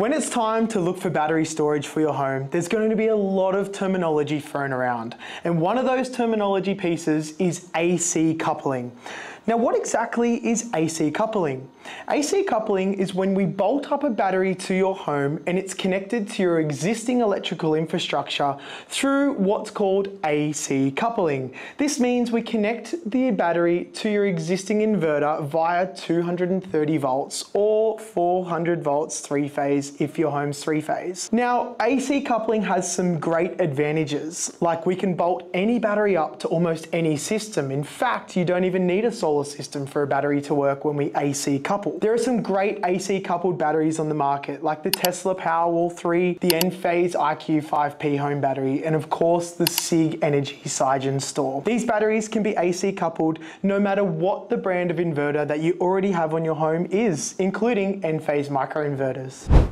When it's time to look for battery storage for your home, there's going to be a lot of terminology thrown around. And one of those terminology pieces is AC coupling. Now, what exactly is AC coupling? AC coupling is when we bolt up a battery to your home and it's connected to your existing electrical infrastructure through what's called AC coupling. This means we connect the battery to your existing inverter via 230 volts or 400 volts three phase if your home's three phase. Now, AC coupling has some great advantages, like we can bolt any battery up to almost any system. In fact, you don't even need a solar system for a battery to work when we AC couple. There are some great AC coupled batteries on the market like the Tesla Powerwall 3, the Enphase IQ5P home battery, and of course the Sigenergy SigenStor. These batteries can be AC coupled no matter what the brand of inverter that you already have on your home is, including Enphase microinverters.